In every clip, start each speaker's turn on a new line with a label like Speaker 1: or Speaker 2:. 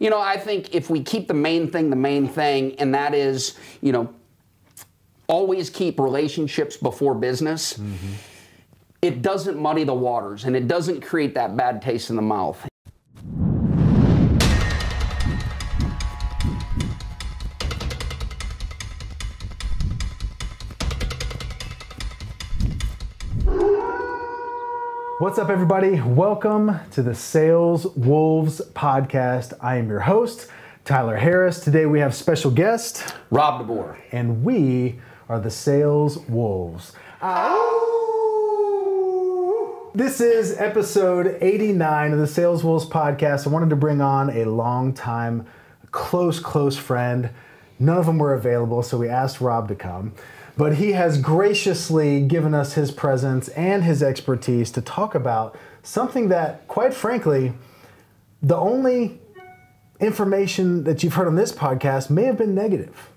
Speaker 1: You know, I think if we keep the main thing the main thing, and that is, you know, always keep relationships before business, mm-hmm. it doesn't muddy the waters and it doesn't create that bad taste in the mouth.
Speaker 2: What's up, everybody? Welcome to the Sales Wolves podcast. I am your host, Tyler Harris. Today we have special guest,
Speaker 1: Rob DeBoer.
Speaker 2: And we are the Sales Wolves. This is episode 89 of the Sales Wolves podcast. I wanted to bring on a long-time, close, close friend. None of them were available, so we asked Rob to come but he has graciously given us his presence and his expertise to talk about something that, quite frankly, the only information that you've heard on this podcast may have been negative.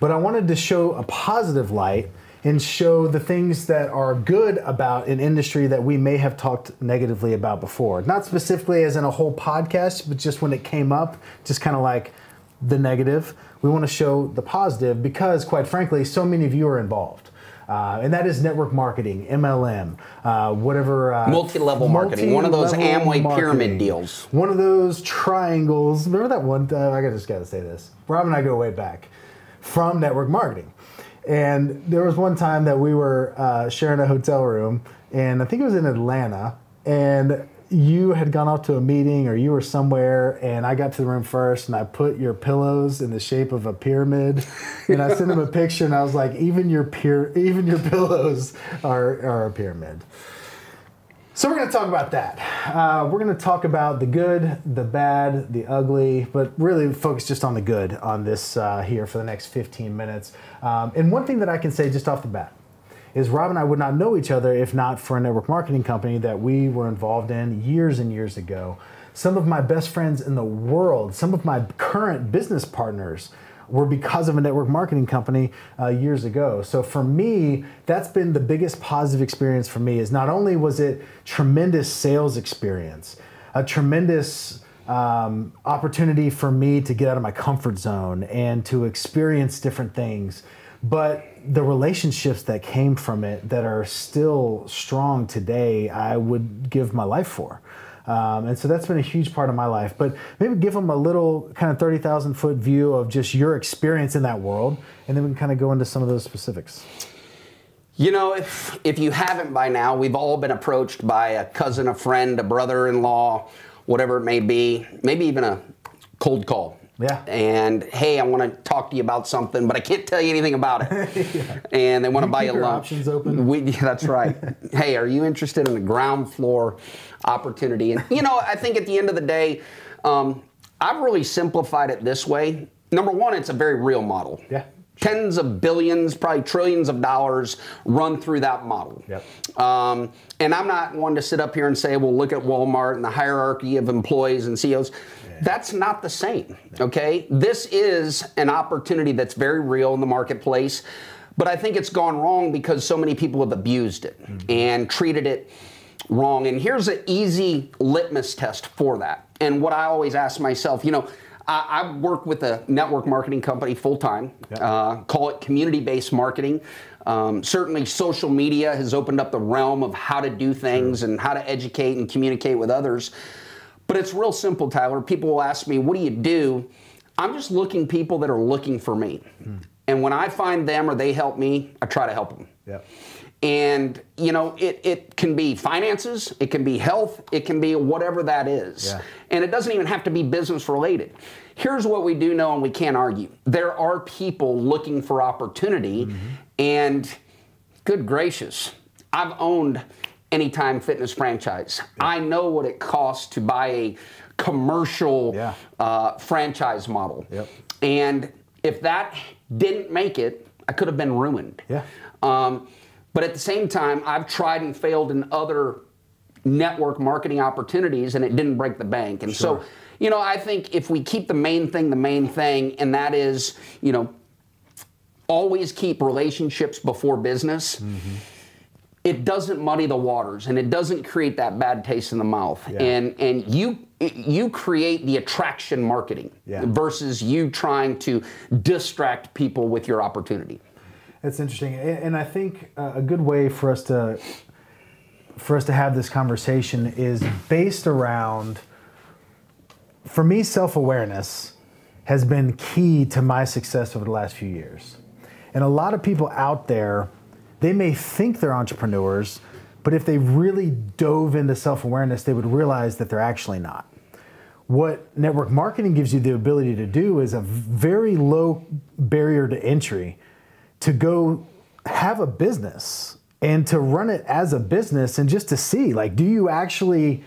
Speaker 2: But I wanted to show a positive light and show the things that are good about an industry that we may have talked negatively about before. Not specifically as in a whole podcast, but just when it came up, just kind of like the negative. We want to show the positive because, quite frankly, so many of you are involved. Uh, and that is network marketing, MLM, uh, whatever.
Speaker 1: Uh, multi-level marketing, one of those Amway marketing, pyramid deals.
Speaker 2: One of those triangles. Remember that one? Uh, I just got to say this. Rob and I go way back from network marketing. And there was one time that we were uh, sharing a hotel room, and I think it was in Atlanta, and you had gone off to a meeting or you were somewhere and I got to the room first and I put your pillows in the shape of a pyramid and I sent him a picture and I was like even your peer even your pillows are, are a pyramid. So we're going to talk about that. Uh, we're going to talk about the good, the bad, the ugly, but really focus just on the good on this uh, here for the next 15 minutes. Um, and one thing that I can say just off the bat is Rob and I would not know each other if not for a network marketing company that we were involved in years and years ago. Some of my best friends in the world, some of my current business partners, were because of a network marketing company uh, years ago. So for me, that's been the biggest positive experience for me. Is not only was it tremendous sales experience, a tremendous um, opportunity for me to get out of my comfort zone and to experience different things but the relationships that came from it that are still strong today, I would give my life for. Um, and so that's been a huge part of my life. But maybe give them a little kind of 30,000 foot view of just your experience in that world, and then we can kind of go into some of those specifics.
Speaker 1: You know, if, if you haven't by now, we've all been approached by a cousin, a friend, a brother in law, whatever it may be, maybe even a cold call.
Speaker 2: Yeah.
Speaker 1: And hey, I want to talk to you about something, but I can't tell you anything about it. yeah. And they want to buy you lunch.
Speaker 2: Options open.
Speaker 1: We, yeah, that's right. hey, are you interested in a ground floor opportunity? And you know, I think at the end of the day, um, I've really simplified it this way. Number one, it's a very real model.
Speaker 2: Yeah.
Speaker 1: Tens of billions, probably trillions of dollars run through that model.
Speaker 2: Yep.
Speaker 1: Um, and I'm not one to sit up here and say, well, look at Walmart and the hierarchy of employees and CEOs that's not the same, okay? This is an opportunity that's very real in the marketplace, but I think it's gone wrong because so many people have abused it mm-hmm. and treated it wrong. And here's an easy litmus test for that. And what I always ask myself, you know, I, I work with a network marketing company full time, uh, call it community based marketing. Um, certainly, social media has opened up the realm of how to do things and how to educate and communicate with others. But it's real simple, Tyler. People will ask me, what do you do? I'm just looking people that are looking for me. Mm. And when I find them or they help me, I try to help them.
Speaker 2: Yep.
Speaker 1: And you know, it, it can be finances, it can be health, it can be whatever that is.
Speaker 2: Yeah.
Speaker 1: And it doesn't even have to be business related. Here's what we do know and we can't argue. There are people looking for opportunity mm-hmm. and good gracious, I've owned Anytime Fitness franchise. Yeah. I know what it costs to buy a commercial
Speaker 2: yeah.
Speaker 1: uh, franchise model.
Speaker 2: Yep.
Speaker 1: And if that didn't make it, I could have been ruined.
Speaker 2: Yeah.
Speaker 1: Um, but at the same time, I've tried and failed in other network marketing opportunities and it didn't break the bank. And sure. so, you know, I think if we keep the main thing the main thing, and that is, you know, always keep relationships before business. Mm-hmm it doesn't muddy the waters and it doesn't create that bad taste in the mouth. Yeah. And and you you create the attraction marketing
Speaker 2: Yeah.
Speaker 1: versus you trying to distract people with your opportunity.
Speaker 2: That's interesting, and I think uh, a good way for us to for us to have this conversation is based around. For me, self awareness has been key to my success over the last few years, and a lot of people out there, they may think they're entrepreneurs, but if they really dove into self awareness, they would realize that they're actually not what network marketing gives you the ability to do is a very low barrier to entry to go have a business and to run it as a business and just to see like do you actually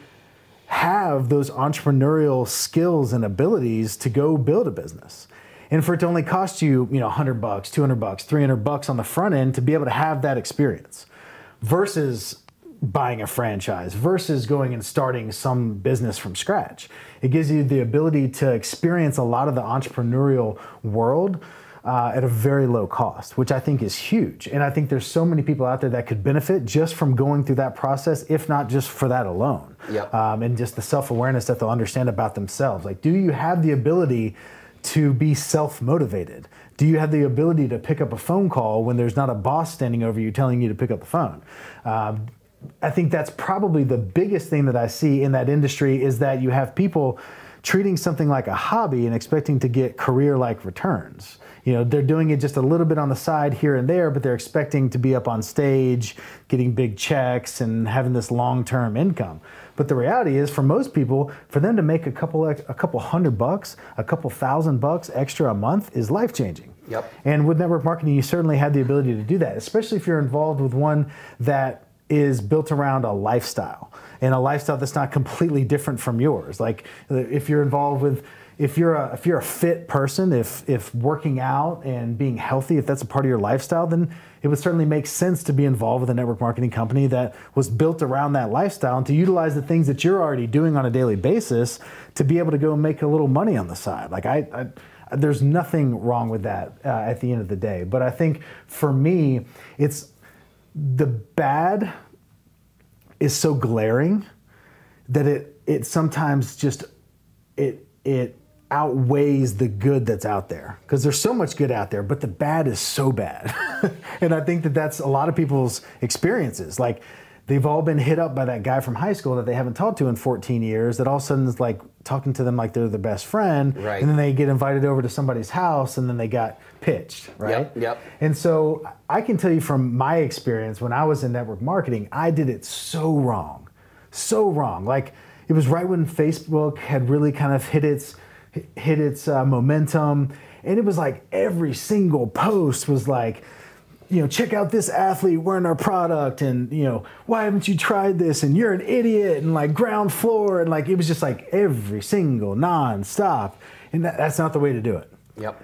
Speaker 2: have those entrepreneurial skills and abilities to go build a business and for it to only cost you you know 100 bucks 200 bucks 300 bucks on the front end to be able to have that experience versus buying a franchise versus going and starting some business from scratch. It gives you the ability to experience a lot of the entrepreneurial world uh, at a very low cost, which I think is huge. And I think there's so many people out there that could benefit just from going through that process, if not just for that alone.
Speaker 1: Yep.
Speaker 2: Um, and just the self awareness that they'll understand about themselves. Like, do you have the ability to be self motivated? Do you have the ability to pick up a phone call when there's not a boss standing over you telling you to pick up the phone? Um, I think that's probably the biggest thing that I see in that industry is that you have people treating something like a hobby and expecting to get career like returns. You know, they're doing it just a little bit on the side here and there, but they're expecting to be up on stage, getting big checks and having this long-term income. But the reality is for most people, for them to make a couple a couple hundred bucks, a couple thousand bucks extra a month is life-changing.
Speaker 1: Yep.
Speaker 2: And with network marketing, you certainly have the ability to do that, especially if you're involved with one that is built around a lifestyle and a lifestyle that's not completely different from yours. Like if you're involved with if you're a if you're a fit person, if if working out and being healthy, if that's a part of your lifestyle, then it would certainly make sense to be involved with a network marketing company that was built around that lifestyle and to utilize the things that you're already doing on a daily basis to be able to go make a little money on the side. Like I, I there's nothing wrong with that uh, at the end of the day. But I think for me, it's the bad is so glaring that it it sometimes just it it outweighs the good that's out there. Because there's so much good out there but the bad is so bad. And i think that that's a lot of people's experiences. Like they've all been hit up by that guy from high school that they haven't talked to in 14 years that all of a sudden is like talking to them like they're their best friend
Speaker 1: Right.
Speaker 2: and then they get invited over to somebody's house and then they got pitched right
Speaker 1: Yep, yep.
Speaker 2: and so I can tell you from my experience when I was in network marketing, I did it so wrong. So wrong. Like it was right when Facebook had really kind of hit its hit its uh, momentum and it was like every single post was like you know, check out this athlete wearing our product, and you know, why haven't you tried this? And you're an idiot, and like ground floor, and like it was just like every single non-stop, and that, that's not the way to do it
Speaker 1: Yep.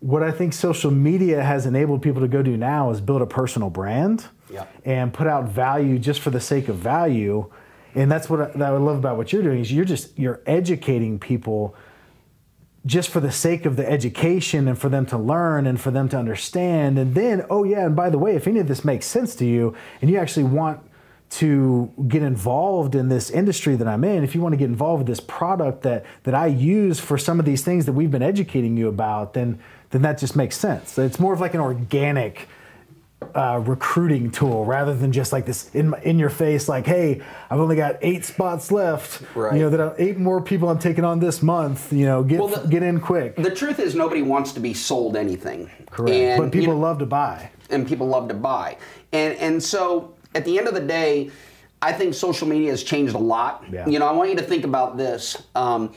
Speaker 2: what I think social media has enabled people to go do now is build a personal brand
Speaker 1: Yep.
Speaker 2: and put out value just for the sake of value. And that's what I, that I love about what you're doing is you're just you're educating people just for the sake of the education and for them to learn and for them to understand. And then, oh yeah, and by the way, if any of this makes sense to you and you actually want to get involved in this industry that I'm in, if you want to get involved with this product that that I use for some of these things that we've been educating you about, then then that just makes sense. It's more of like an organic uh, recruiting tool rather than just like this in in your face, like, hey, I've only got eight spots left.
Speaker 1: Right.
Speaker 2: You know that I, eight more people I'm taking on this month. You know, get
Speaker 1: Well, the-
Speaker 2: get in quick.
Speaker 1: The truth is, nobody wants to be sold anything.
Speaker 2: Correct.
Speaker 1: And,
Speaker 2: but
Speaker 1: you
Speaker 2: people
Speaker 1: know,
Speaker 2: love to buy.
Speaker 1: and people love to buy. And and so at the end of the day, I think social media has changed a lot.
Speaker 2: Yeah.
Speaker 1: You know, I want you to think about this. Um,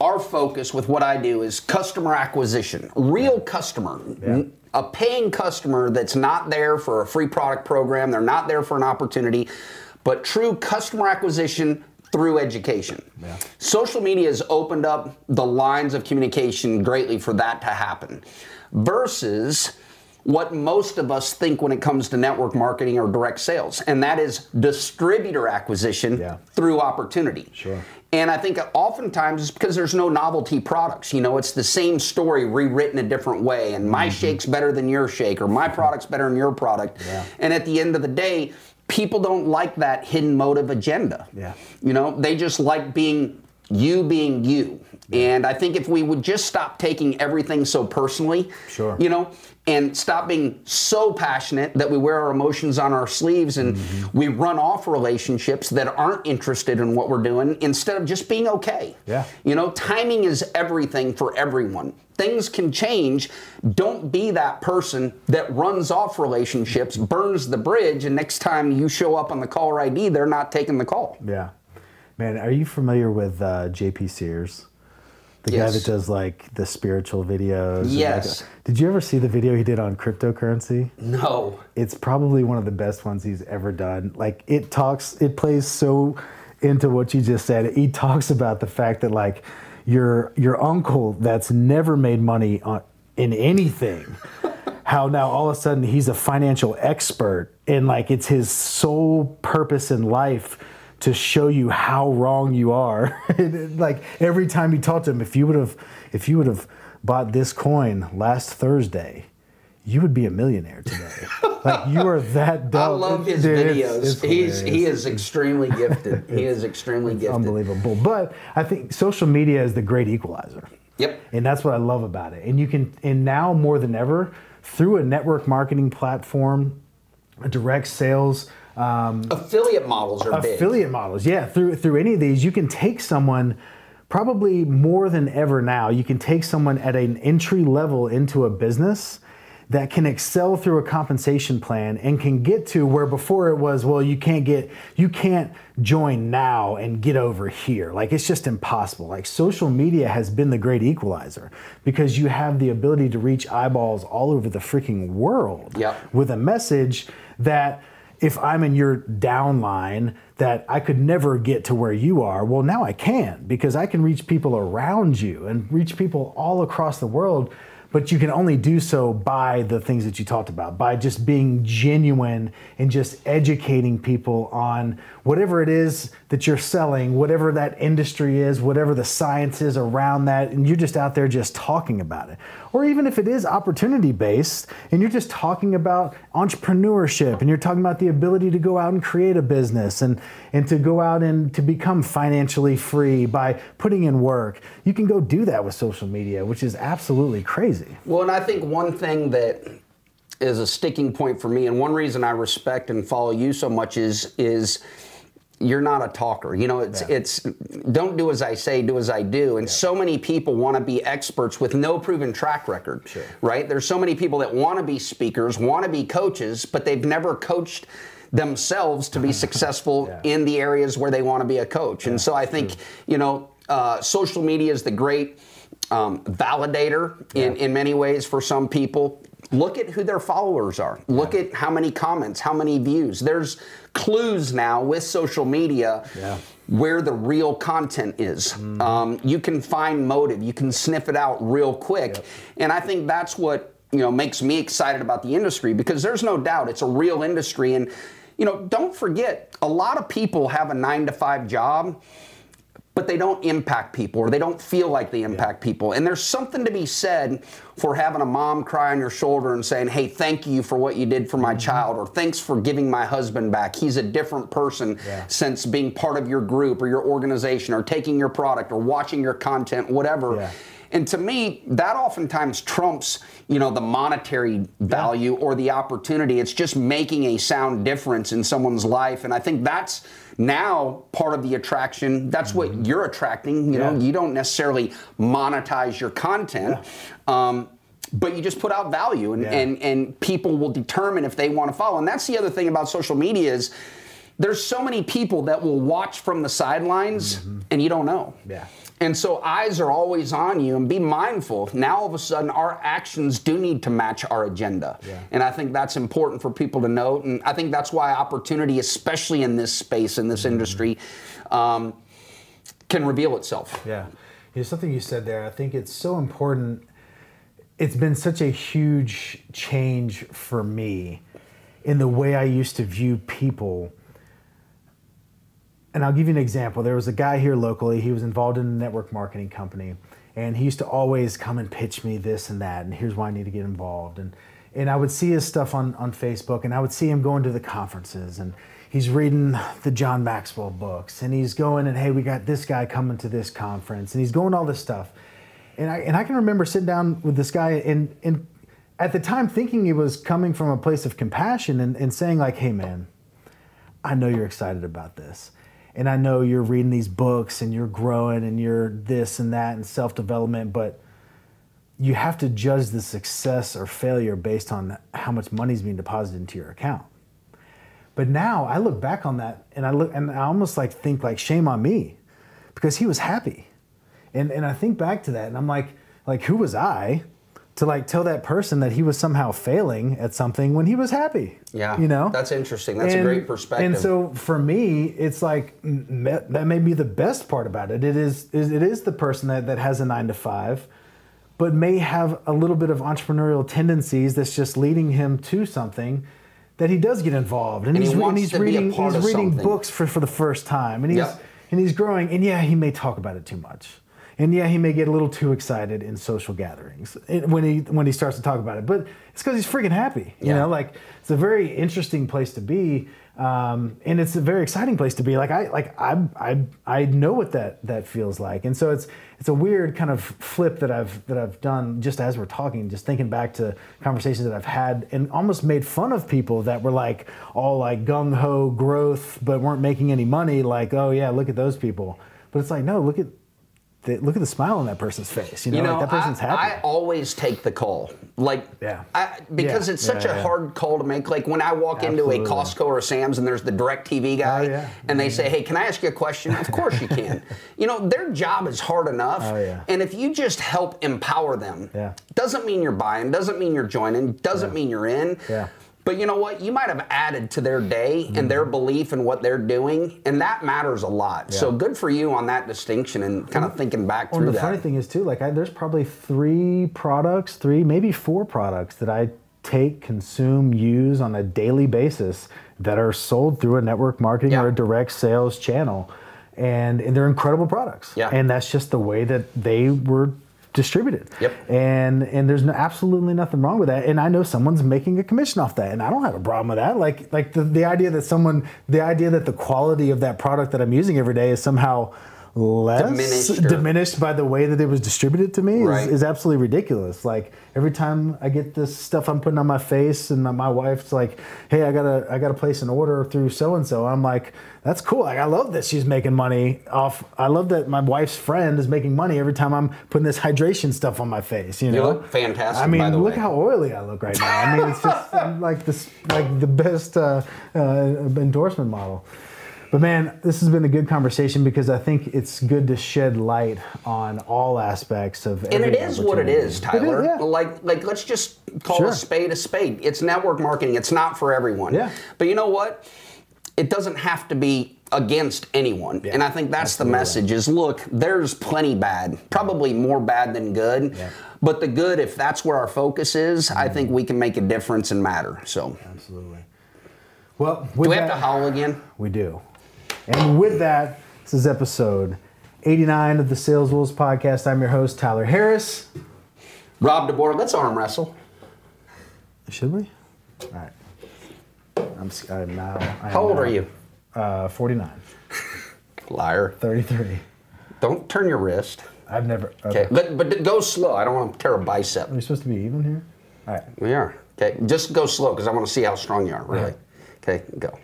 Speaker 1: our focus with what I do is customer acquisition, real customer, n- a paying customer that's not there for a free product program, they're not there for an opportunity, but true customer acquisition through education. Social media has opened up the lines of communication greatly for that to happen versus what most of us think when it comes to network marketing or direct sales, and that is distributor acquisition
Speaker 2: Yeah.
Speaker 1: through opportunity.
Speaker 2: Sure.
Speaker 1: And I think oftentimes it's because there's no novelty products. You know, it's the same story rewritten a different way, and my mm-hmm. shake's better than your shake, or my product's better than your product.
Speaker 2: Yeah.
Speaker 1: And at the end of the day, people don't like that hidden motive agenda.
Speaker 2: Yeah.
Speaker 1: You know, they just like being you being you. And I think if we would just stop taking everything so personally,
Speaker 2: Sure.
Speaker 1: you know, and stop being so passionate that we wear our emotions on our sleeves and
Speaker 2: Mm-hmm.
Speaker 1: we run off relationships that aren't interested in what we're doing instead of just being okay.
Speaker 2: Yeah.
Speaker 1: You know, timing is everything for everyone. Things can change. Don't be that person that runs off relationships, burns the bridge, and next time you show up on the caller ID, they're not taking the call.
Speaker 2: Yeah. Man, are you familiar with uh, JP Sears? The guy that does like the spiritual videos. and, like,
Speaker 1: Yes.
Speaker 2: did you ever see the video he did on cryptocurrency?
Speaker 1: No.
Speaker 2: It's probably one of the best ones he's ever done. Like it talks, it plays so into what you just said. He talks about the fact that like your your uncle that's never made money on in anything. How now all of a sudden he's a financial expert and like it's his sole purpose in life to show you how wrong you are. like every time you talk to him, if you would have if you would have bought this coin last Thursday, you would be a millionaire today. like you are that dumb.
Speaker 1: I love his
Speaker 2: Dude,
Speaker 1: videos.
Speaker 2: it's
Speaker 1: He's he is extremely gifted. he is extremely gifted.
Speaker 2: unbelievable. But I think social media is the great equalizer.
Speaker 1: Yep.
Speaker 2: And that's what I love about it. And you can, and now more than ever, through a network marketing platform, a direct sales, um,
Speaker 1: Affiliate models are big.
Speaker 2: affiliate models, yeah, through through any of these, you can take someone. Probably more than ever now, you can take someone at an entry level into a business that can excel through a compensation plan and can get to where before it was, well, you can't get, you can't join now and get over here. Like it's just impossible. Like social media has been the great equalizer because you have the ability to reach eyeballs all over the freaking world
Speaker 1: Yep.
Speaker 2: with a message that if I'm in your downline that I could never get to where you are, well, now I can because I can reach people around you and reach people all across the world. But you can only do so by the things that you talked about, by just being genuine and just educating people on whatever it is that you're selling, whatever that industry is, whatever the science is around that, and you're just out there just talking about it. Or even if it is opportunity based and you're just talking about entrepreneurship and you're talking about the ability to go out and create a business and, and to go out and to become financially free by putting in work, you can go do that with social media, which is absolutely crazy.
Speaker 1: Well, and I think one thing that is a sticking point for me, and one reason I respect and follow you so much is is you're not a talker. You know, it's
Speaker 2: Yeah.
Speaker 1: it's don't do as I say, do as I do. And so many people want to be experts with no proven track record.
Speaker 2: Sure.
Speaker 1: Right? There's so many people that want to be speakers, want to be coaches, but they've never coached themselves to be successful
Speaker 2: Yeah.
Speaker 1: in the areas where they want to be a coach. And so I think, you know, uh, social media is the great um, validator in, in many ways for some people. Look at who their followers are. Look at how many comments, how many views. There's clues now with social media
Speaker 2: Yeah.
Speaker 1: where the real content is. Um, you can find motive. You can sniff it out real quick. And I think that's what you know makes me excited about the industry because there's no doubt it's a real industry. And you know, don't forget, a lot of people have a nine to five job but they don't impact people or they don't feel like they impact people. And there's something to be said for having a mom cry on your shoulder and saying, Hey, thank you for what you did for my
Speaker 2: Mm-hmm.
Speaker 1: child, or thanks for giving my husband back. He's a different person
Speaker 2: Yeah.
Speaker 1: since being part of your group or your organization or taking your product or watching your content, whatever.
Speaker 2: Yeah.
Speaker 1: And to me, that oftentimes trumps, you know, the monetary value or the opportunity. It's just making a sound difference in someone's life. And I think that's now part of the attraction. That's what you're attracting. You know,
Speaker 2: Mm-hmm.
Speaker 1: You don't necessarily monetize your content. Um, but you just put out value and,
Speaker 2: Yeah.
Speaker 1: and, and people will determine if they want to follow. And that's the other thing about social media is there's so many people that will watch from the sidelines and you don't know.
Speaker 2: Mm-hmm. Yeah.
Speaker 1: And so eyes are always on you and be mindful. Now all of a sudden our actions do need to match our agenda.
Speaker 2: Yeah.
Speaker 1: And I think that's important for people to note. And I think that's why opportunity, especially in this space, in this
Speaker 2: Mm-hmm.
Speaker 1: industry, um, can reveal itself.
Speaker 2: Yeah. There's something you said there. I think it's so important. It's been such a huge change for me in the way I used to view people. And I'll give you an example. There was a guy here locally, he was involved in a network marketing company, and he used to always come and pitch me this and that, and here's why I need to get involved. And and I would see his stuff on, on Facebook, and I would see him going to the conferences, and he's reading the John Maxwell books and he's going and hey, we got this guy coming to this conference and he's going all this stuff. And I and I can remember sitting down with this guy and and at the time thinking he was coming from a place of compassion and, and saying like, hey man, I know you're excited about this. And I know you're reading these books and you're growing and you're this and that and self-development, but you have to judge the success or failure based on how much money's being deposited into your account. But now I look back on that and I look and I almost like think like shame on me because he was happy. And and I think back to that and I'm like like who was I to like tell that person that he was somehow failing at something when he was happy?
Speaker 1: Yeah.
Speaker 2: You know?
Speaker 1: That's interesting. That's a great perspective.
Speaker 2: And so for me, it's like that may be the best part about it. It is is- it is the person that, that has a nine to five, but may have a little bit of entrepreneurial tendencies that's just leading him to something that he does get involved and,
Speaker 1: And he
Speaker 2: he's, re- and he's
Speaker 1: to be a
Speaker 2: reading he's reading
Speaker 1: something.
Speaker 2: books for, for the first time and he's
Speaker 1: Yep.
Speaker 2: and he's growing and yeah he may talk about it too much and yeah he may get a little too excited in social gatherings eh, when he when he starts to talk about it but it's because he's freaking happy you
Speaker 1: Yeah.
Speaker 2: know like it's a very interesting place to be um, and it's a very exciting place to be like i like i i, I know what that that feels like and so it's it's a weird kind of flip that i've that i've done just as we're talking just thinking back to conversations that i've had and almost made fun of people that were like all like gung-ho growth but weren't making any money like oh yeah look at those people but it's like no look at the, look at the smile on that person's face you know,
Speaker 1: you know,
Speaker 2: like that person's
Speaker 1: I,
Speaker 2: happy
Speaker 1: I always take the call, like,
Speaker 2: Yeah.
Speaker 1: I, because
Speaker 2: Yeah.
Speaker 1: it's such
Speaker 2: Yeah,
Speaker 1: a hard call to make. Like when I walk into a Costco or a Sam's and there's the DirecTV oh, guy,
Speaker 2: Oh,
Speaker 1: and they mm-hmm. say, "Hey, can I ask you a question?" Of course you can. you know, their job is hard enough,
Speaker 2: Oh, yeah.
Speaker 1: and if you just help empower them, doesn't mean you're buying, doesn't mean you're joining, doesn't mean you're in.
Speaker 2: Yeah.
Speaker 1: But you know what? You might have added to their day
Speaker 2: Mm-hmm.
Speaker 1: and their belief in what they're doing, and that matters a lot. So good for you on that distinction and kind of thinking back
Speaker 2: Well,
Speaker 1: through
Speaker 2: the
Speaker 1: that.
Speaker 2: funny thing is too, like I, there's probably three products, three maybe four products that I take, consume, use on a daily basis that are sold through a network marketing
Speaker 1: Yeah.
Speaker 2: or a direct sales channel, and, and they're incredible products.
Speaker 1: Yeah.
Speaker 2: and that's just the way that they were distributed.
Speaker 1: Yep.
Speaker 2: And and there's no, absolutely nothing wrong with that. And I know someone's making a commission off that, and I don't have a problem with that. Like like the, the idea that someone, the idea that the quality of that product that I'm using every day is somehow less
Speaker 1: Diminished or-
Speaker 2: diminished by the way that it was distributed to me
Speaker 1: Right.
Speaker 2: is, is absolutely ridiculous. Like every time I get this stuff I'm putting on my face, and my, wife's like, "Hey, I gotta I gotta place an order through so and so," I'm like, "That's cool. Like I love that she's making money off. I love that my wife's friend is making money every time I'm putting this hydration stuff on my face. You
Speaker 1: You
Speaker 2: know,
Speaker 1: look fantastic,
Speaker 2: I mean, look
Speaker 1: way.
Speaker 2: how oily I look right now. I mean, it's just I'm like this like the best uh, uh, endorsement model. But man, this has been a good conversation because I think it's good to shed light on all aspects of.
Speaker 1: and it is what it is,
Speaker 2: opportunity.
Speaker 1: is, Tyler.
Speaker 2: yeah.
Speaker 1: Like, like let's just call
Speaker 2: Sure.
Speaker 1: a spade a spade. It's network marketing. It's not for everyone.
Speaker 2: Yeah.
Speaker 1: But you know what? It doesn't have to be against anyone.
Speaker 2: Yeah,
Speaker 1: and I think that's
Speaker 2: absolutely.
Speaker 1: the message: is look, there's plenty bad, probably more bad than good.
Speaker 2: Yeah.
Speaker 1: But the good, if that's where our focus is, I mm-hmm. think we can make a difference and matter. So,
Speaker 2: Absolutely. Well,
Speaker 1: do we have to howl again?
Speaker 2: We do. And with that, this is episode 89 of the Sales Wolves podcast. I'm your host, Tyler Harris.
Speaker 1: Rob DeBoer, let's arm wrestle.
Speaker 2: Should we? All right. I'm, I'm now. I am
Speaker 1: How old
Speaker 2: now,
Speaker 1: are you?
Speaker 2: Uh, 49.
Speaker 1: Liar.
Speaker 2: 33.
Speaker 1: Don't turn your wrist.
Speaker 2: I've never.
Speaker 1: Okay, but but go slow. I don't want to tear a bicep.
Speaker 2: Are we supposed to be even here? All right.
Speaker 1: We are. Okay, just go slow because I want to see how strong you are, really. Okay, go.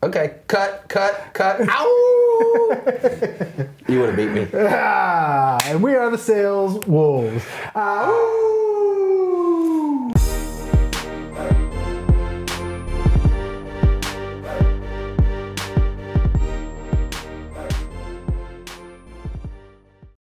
Speaker 1: Okay, cut, cut, cut. Ow! you would have beat me.
Speaker 2: Ah, and we are the Sales Wolves. Ah!